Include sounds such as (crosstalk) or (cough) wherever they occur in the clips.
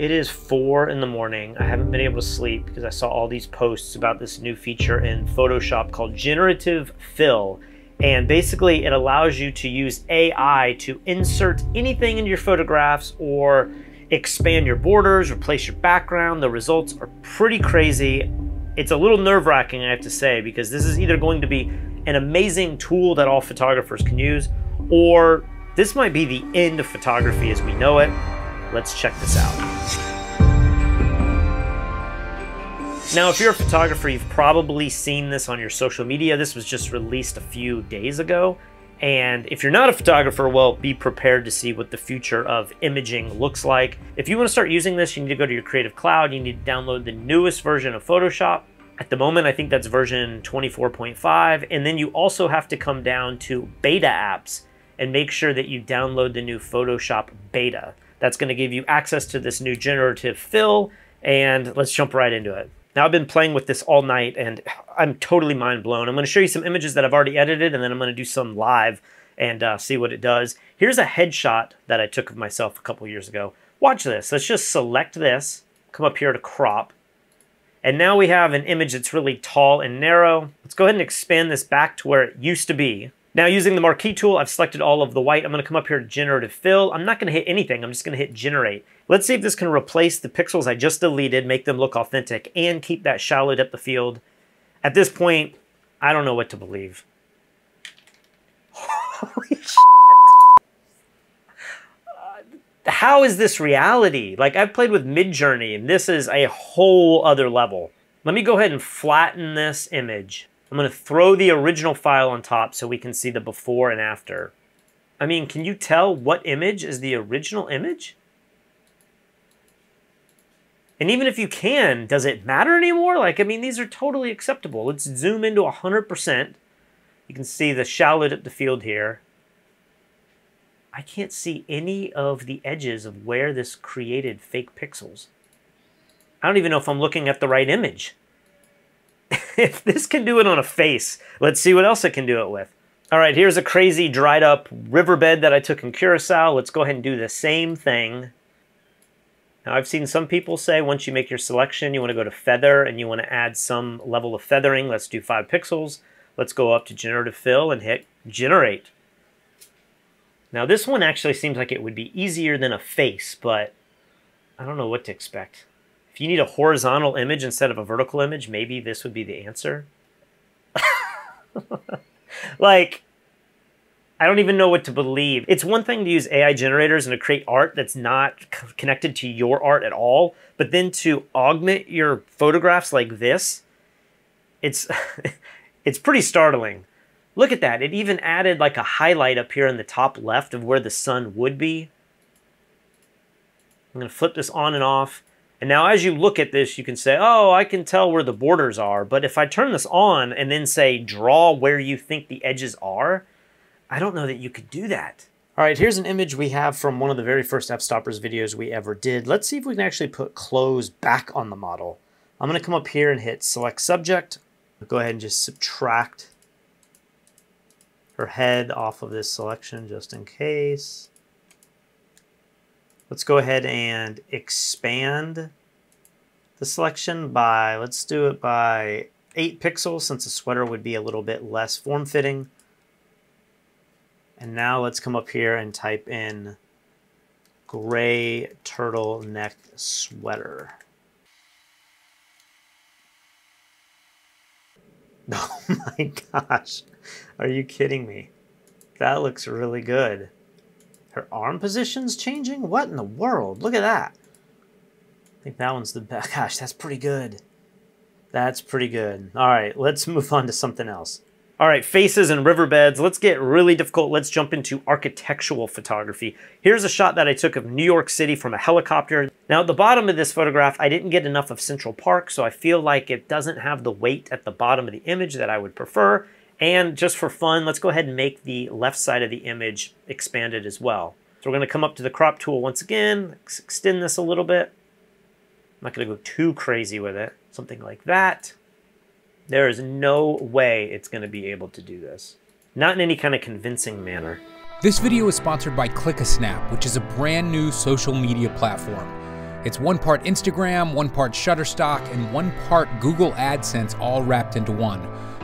it is four in the morning. I haven't been able to sleep because I saw all these posts about this new feature in Photoshop called Generative Fill. And basically, it allows you to use AI to insert anything into your photographs or expand your borders, replace your background. The results are pretty crazy. It's a little nerve wracking, I have to say, because this is either going to be an amazing tool that all photographers can use, or this might be the end of photography as we know it. Let's check this out. Now, if you're a photographer, you've probably seen this on your social media. This was just released a few days ago. And if you're not a photographer, well, be prepared to see what the future of imaging looks like. If you want to start using this, you need to go to your Creative Cloud. You need to download the newest version of Photoshop. At the moment, I think that's version 24.5. And then you also have to come down to beta apps and make sure that you download the new Photoshop beta. That's going to give you access to this new generative fill, and let's jump right into it. Now I've been playing with this all night and I'm totally mind blown. I'm going to show you some images that I've already edited and then I'm going to do some live and uh, see what it does. Here's a headshot that I took of myself a couple years ago. Watch this. Let's just select this, come up here to crop. And now we have an image that's really tall and narrow. Let's go ahead and expand this back to where it used to be. Now using the marquee tool, I've selected all of the white. I'm gonna come up here to generative fill. I'm not gonna hit anything, I'm just gonna hit generate. Let's see if this can replace the pixels I just deleted, make them look authentic, and keep that shallow depth of field. At this point, I don't know what to believe. Holy (laughs) how is this reality? Like I've played with Midjourney and this is a whole other level. Let me go ahead and flatten this image. I'm to throw the original file on top so we can see the before and after. I mean, can you tell what image is the original image? And even if you can, does it matter anymore? Like, I mean, these are totally acceptable. Let's zoom into 100%. You can see the shallow depth of field here. I can't see any of the edges of where this created fake pixels. I don't even know if I'm looking at the right image. (laughs) if this can do it on a face, let's see what else it can do it with. All right, here's a crazy dried up riverbed that I took in Curacao. Let's go ahead and do the same thing. Now I've seen some people say once you make your selection, you want to go to feather and you want to add some level of feathering. Let's do five pixels. Let's go up to generative fill and hit generate. Now this one actually seems like it would be easier than a face, but I don't know what to expect. If you need a horizontal image instead of a vertical image, maybe this would be the answer. (laughs) like, I don't even know what to believe. It's one thing to use AI generators and to create art that's not connected to your art at all, but then to augment your photographs like this, it's (laughs) it's pretty startling. Look at that. It even added like a highlight up here in the top left of where the sun would be. I'm going to flip this on and off. And now as you look at this, you can say, oh, I can tell where the borders are. But if I turn this on and then say, draw where you think the edges are, I don't know that you could do that. All right, here's an image we have from one of the very first Fstoppers videos we ever did. Let's see if we can actually put clothes back on the model. I'm gonna come up here and hit select subject. Go ahead and just subtract her head off of this selection just in case. Let's go ahead and expand the selection by, let's do it by 8 pixels since the sweater would be a little bit less form-fitting. And now let's come up here and type in gray turtleneck sweater. (laughs) Oh my gosh. Are you kidding me? That looks really good. Her arm position's changing? What in the world? Look at that. I think that one's the best. (laughs) Gosh, that's pretty good. That's pretty good. All right, let's move on to something else. All right, faces and riverbeds. Let's get really difficult. Let's jump into architectural photography. Here's a shot that I took of New York City from a helicopter. Now, at the bottom of this photograph, I didn't get enough of Central Park, so I feel like it doesn't have the weight at the bottom of the image that I would prefer. And just for fun, let's go ahead and make the left side of the image expanded as well. So we're going to come up to the crop tool once again, extend this a little bit. I'm not going to go too crazy with it. Something like that. There is no way it's going to be able to do this. Not in any kind of convincing manner. This video is sponsored by ClickaSnap, which is a brand new social media platform. It's one part Instagram, one part Shutterstock, and one part Google AdSense all wrapped into one.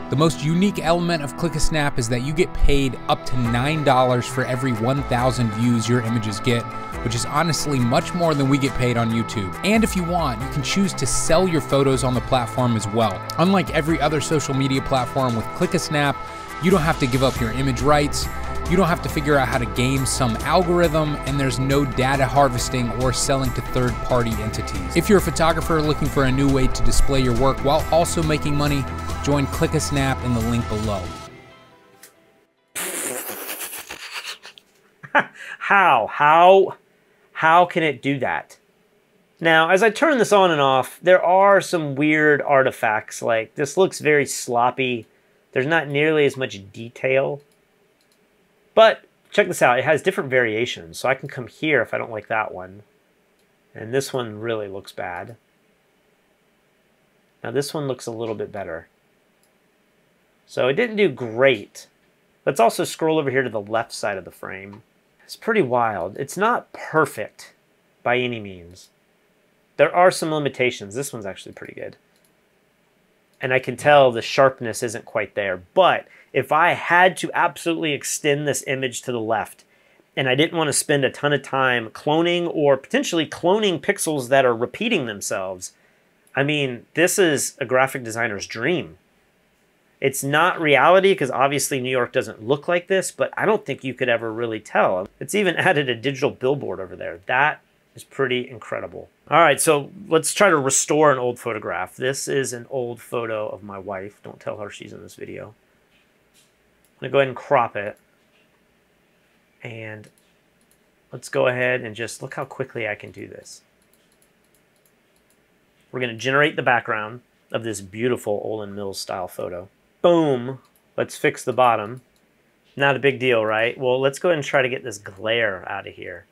The most unique element of ClickaSnap is that you get paid up to $9 for every 1,000 views your images get, which is honestly much more than we get paid on YouTube. And if you want, you can choose to sell your photos on the platform as well. Unlike every other social media platform with ClickaSnap, you don't have to give up your image rights. You don't have to figure out how to game some algorithm, and there's no data harvesting or selling to third party entities. If you're a photographer looking for a new way to display your work while also making money, join ClickaSnap in the link below. (laughs) how? How? How can it do that? Now, as I turn this on and off, there are some weird artifacts, like this looks very sloppy. There's not nearly as much detail but check this out. It has different variations. So I can come here if I don't like that one. And this one really looks bad. Now this one looks a little bit better. So it didn't do great. Let's also scroll over here to the left side of the frame. It's pretty wild. It's not perfect by any means. There are some limitations. This one's actually pretty good. And I can tell the sharpness isn't quite there. But if I had to absolutely extend this image to the left, and I didn't want to spend a ton of time cloning or potentially cloning pixels that are repeating themselves, I mean, this is a graphic designer's dream. It's not reality because obviously New York doesn't look like this, but I don't think you could ever really tell. It's even (laughs) added a digital billboard over there. That is pretty incredible. All right, so let's try to restore an old photograph. This is an old photo of my wife. Don't tell her she's in this video. I'm to go ahead and crop it. And let's go ahead and just look how quickly I can do this. We're to generate the background of this beautiful Olan Mills style photo. Boom. Let's fix the bottom. Not a big deal, right? Well, let's go ahead and try to get this glare out of here.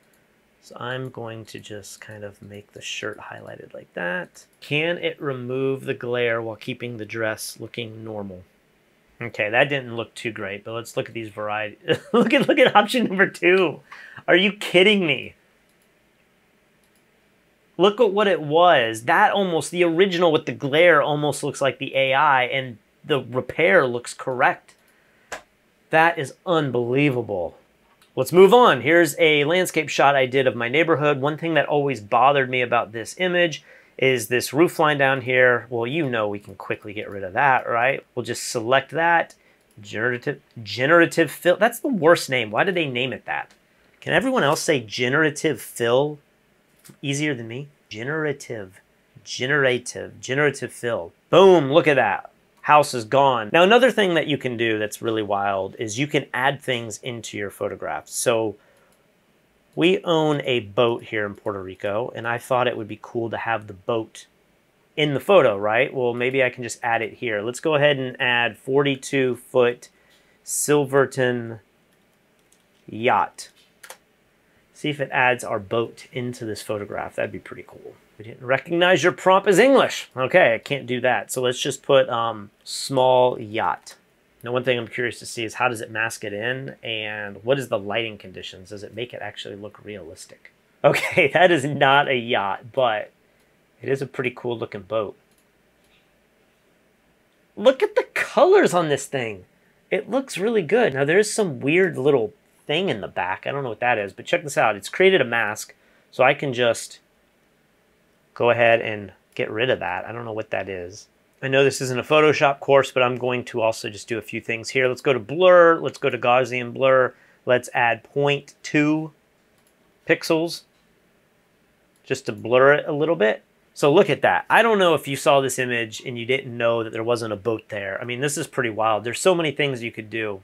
So I'm going to just kind of make the shirt highlighted like that. Can it remove the glare while keeping the dress looking normal? Okay, that didn't look too great, but let's look at these variety. (laughs) look at look at option number two. Are you kidding me? Look at what it was. That almost the original with the glare almost looks like the AI, and the repair looks correct. That is unbelievable. Let's move on. Here's a landscape shot I did of my neighborhood. One thing that always bothered me about this image is this roof line down here. Well, you know we can quickly get rid of that, right? We'll just select that. Generative, generative fill. That's the worst name. Why did they name it that? Can everyone else say generative fill easier than me? Generative, generative, generative fill. Boom, look at that. House is gone. Now, another thing that you can do that's really wild is you can add things into your photographs. So we own a boat here in Puerto Rico, and I thought it would be cool to have the boat in the photo, right? Well, maybe I can just add it here. Let's go ahead and add 42 foot Silverton yacht. See if it adds our boat into this photograph. That'd be pretty cool. We didn't recognize your prompt as English. Okay, I can't do that. So let's just put um, small yacht. Now, one thing I'm curious to see is how does it mask it in and what is the lighting conditions? Does it make it actually look realistic? (laughs) Okay, that is not a yacht, but it is a pretty cool looking boat. Look at the colors on this thing. It looks really good. Now, there's some weird little thing in the back. I don't know what that is, but check this out. It's created a mask, so I can just go ahead and get rid of that. I don't know what that is. I know this isn't a Photoshop course, but I'm going to also just do a few things here. Let's go to blur. Let's go to Gaussian blur. Let's add 0.2 pixels just to blur it a little bit. So look at that. I don't know if you saw this image and you didn't know that there wasn't a boat there. I mean, this is pretty wild. There's so many things you could do.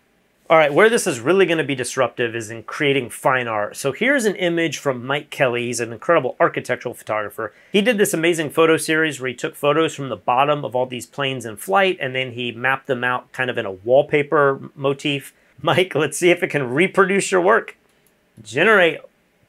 All right, where this is really going to be disruptive is in creating fine art. So here's an image from Mike Kelly. He's an incredible architectural photographer. He did this amazing photo series where he took photos from the bottom of all these planes in flight and then he mapped them out kind of in a wallpaper motif. (laughs) Mike, let's see if it can reproduce your work. Generate.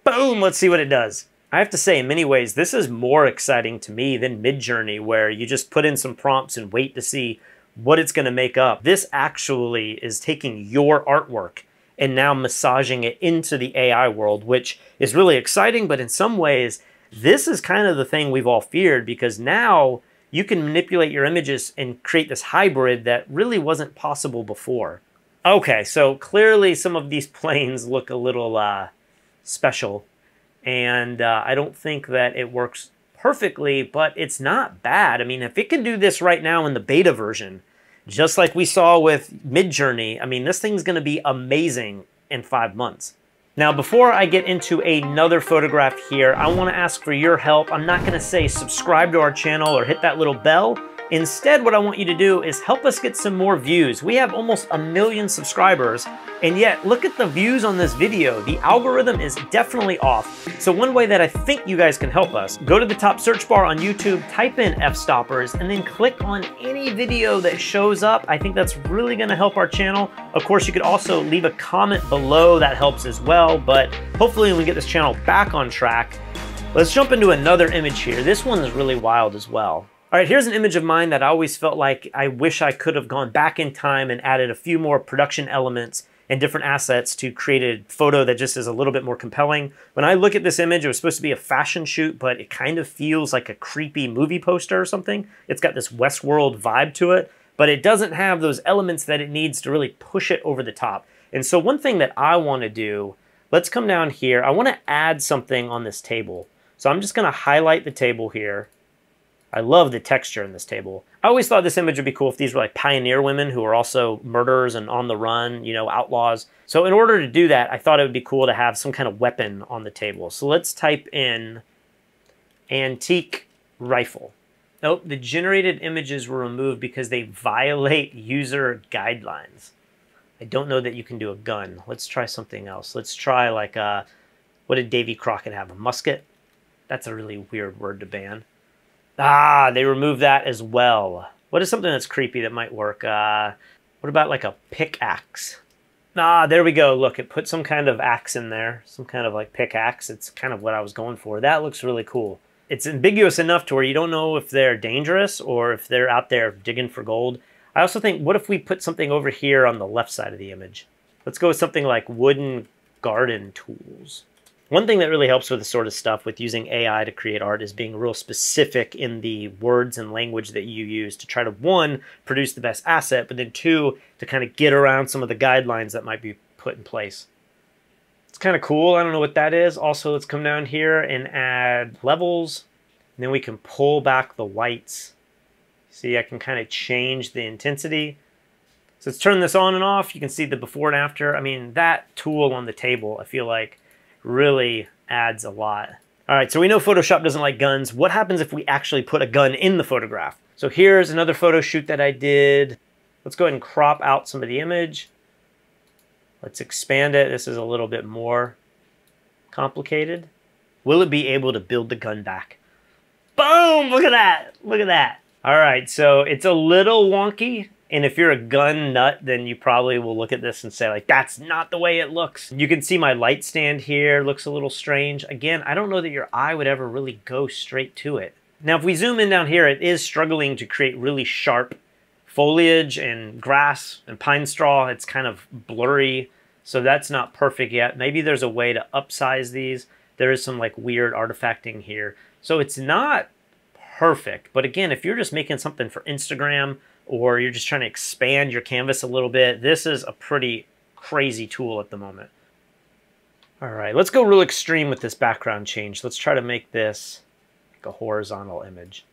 Boom, let's see what it does. I have to say, in many ways, this is more exciting to me than Midjourney, where you just put in some prompts and wait to see what it's going to make up. This actually is taking your artwork and now massaging it into the AI world, which is really exciting, but in some ways, This is kind of the thing we've all feared because now you can manipulate your images and create this hybrid that really wasn't possible before. Okay, so clearly some of these (laughs) planes look a little uh, special, and uh, I don't think that it works perfectly, but it's not bad. I mean, if it can do this right now in the beta version, just like we saw with Midjourney, I mean, this thing's going to be amazing in five months. Now, before I get into another photograph here, I want to ask for your help. I'm not going to say subscribe to our channel or hit that little bell. Instead, what I want you to do is help us get some more views. We have almost a million subscribers, and yet look at the views on this video. The algorithm is definitely off. So one way that I think you guys can help us, go to the top search bar on YouTube, type in Fstoppers, and then click on any video that shows up. I think that's really gonna help our channel. Of course, you could also leave a comment below, that helps as well, but hopefully when we get this channel back on track. Let's jump into another image here. This one is really wild as well. All right, here's an image of mine that I always felt like I wish I could have gone back in time and added a few more production elements and different assets to create a photo that just is a little bit more compelling. When I look at this image, it was supposed to be a fashion shoot, but it kind of feels like a creepy movie poster or something. It's got this Westworld vibe to it, but it doesn't have those elements that it needs to really push it over the top. And so one thing that I want to do, let's come down here. I want to add something on this table. So I'm just going to highlight the table here. I love the texture in this table. I always thought this image would be cool if these were like pioneer women who are also murderers and on the run, you know, outlaws. So in order to do that, I thought it would be cool to have some kind of weapon on the table. So let's type in antique rifle. Nope, the generated images were removed because they violate user guidelines. I don't know that you can do a gun. Let's try something else. Let's try like a, uh, what did Davy Crockett have, a musket? That's a really weird word to ban. Ah, they removed that as well. What is something that's creepy that might work? Uh, what about like a pickaxe? Ah, there we go. Look, it put some kind of axe in there. Some kind of like pickaxe. It's kind of what I was going for. That looks really cool. It's ambiguous enough to where you don't know if they're dangerous or if they're out there digging for gold. I also think, what if we put something over here on the left side of the image? Let's go with something like wooden garden tools. One thing that really helps with this sort of stuff with using AI to create art is being real specific in the words and language that you use to try to, one, produce the best asset, but then two, to kind of get around some of the guidelines that might be put in place. It's kind of cool. I don't know what that is. Also, let's come down here and add levels. And then we can pull back the whites. See, I can kind of change the intensity. So let's turn this on and off. You can see the before and after. I mean, that tool on the table, I feel like really adds a lot. All right, so we know Photoshop doesn't like guns. What happens if we actually put a gun in the photograph? So here's another photo shoot that I did. Let's go ahead and crop out some of the image. Let's expand it. This is a little bit more complicated. Will it be able to build the gun back? Boom! Look at that! Look at that! All right, so it's a little wonky. And if you're a gun nut, then you probably will look at this and say like, that's not the way it looks. You can see my light stand here looks a little strange. Again, I don't know that your eye would ever really go straight to it. Now, if we zoom in down here, it is struggling to create really sharp foliage and grass and pine straw. It's kind of blurry, so that's not perfect yet. Maybe there's a way to upsize these. There is some like weird artifacting here. So it's not perfect, but again, if you're just making something for Instagram or you're just trying to expand your canvas a little bit, this is a pretty crazy tool at the moment. All right, let's go real extreme with this background change. Let's try to make this like a horizontal image.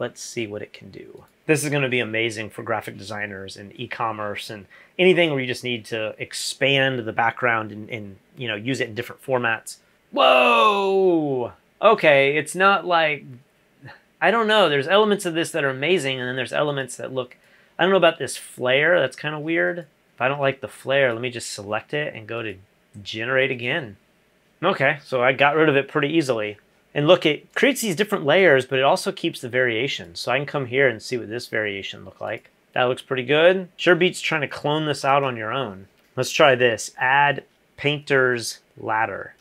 Let's see what it can do. This is going to be amazing for graphic designers and e-commerce and anything where you just need to expand the background and, and you know use it in different formats. Whoa! Okay, it's not like I don't know. There's elements of this that are amazing, and then there's elements that look. I don't know about this flare. That's kind of weird. If I don't like the flare, let me just select it and go to generate again. Okay, so I got rid of it pretty easily. And look, it creates these different layers, but it also keeps the variation. So I can come here and see what this variation look like. That looks pretty good. Sure beats trying to clone this out on your own. Let's try this. Add painter's ladder.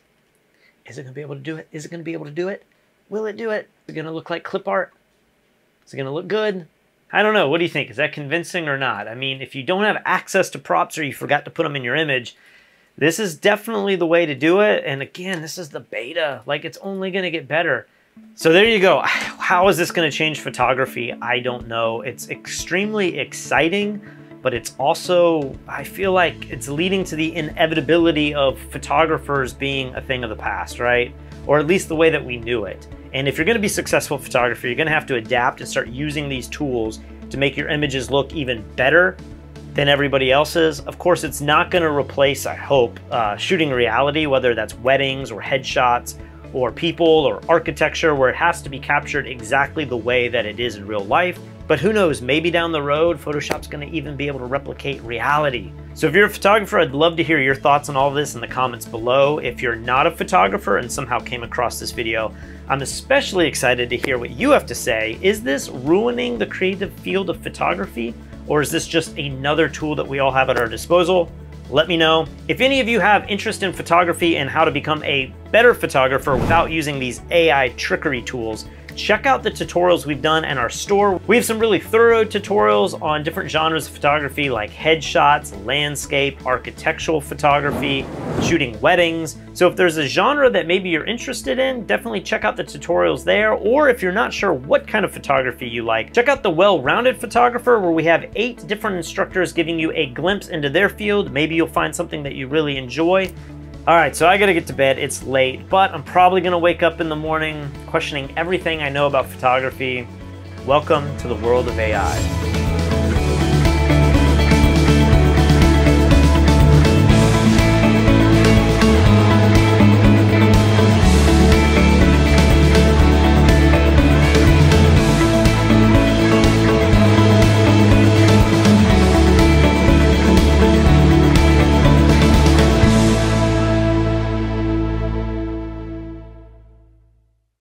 Is it going to be able to do it? Is it going to be able to do it? Will it do it? Is it going to look like clip art? Is it going to look good? I don't know. What do you think? Is that convincing or not? I mean, if you don't have access to props or you forgot to put them in your image, This is definitely the way to do it. And again, this is the beta. Like it's only going to get better. So there you go. (sighs) How is this going to change photography? I don't know. It's extremely exciting, but it's also, I feel like it's leading to the inevitability of photographers being a thing of the past, right? Or at least the way that we knew it. And if you're going to be successful photographer, you're going to have to adapt and start using these tools to make your images look even better than everybody else's. Of course, it's not going to replace, I hope, uh, shooting reality, whether that's weddings or headshots or people or architecture, where it has to be captured exactly the way that it is in real life. But who knows, maybe down the road, Photoshop's gonna even be able to replicate reality. So if you're a photographer, I'd love to hear your thoughts on all this in the comments below. If you're not a photographer and somehow came across this video, I'm especially excited to hear what you have to say. Is this ruining the creative field of photography? Or is this just another tool that we all have at our disposal? Let me know. If any of you have interest in photography and how to become a better photographer without using these AI trickery tools, check out the tutorials we've done in our store. We have some really thorough tutorials on different genres of photography like headshots, landscape, architectural photography, shooting weddings. So if there's a genre that maybe you're interested in, definitely check out the tutorials there. Or if you're not sure what kind of photography you like, check out the Well-Rounded Photographer where we have eight different instructors giving you a glimpse into their field. Maybe you'll find something that you really enjoy. All right, so I gotta get to bed. It's late, but I'm probably gonna wake up in the morning questioning everything I know about photography. Welcome to the world of AI.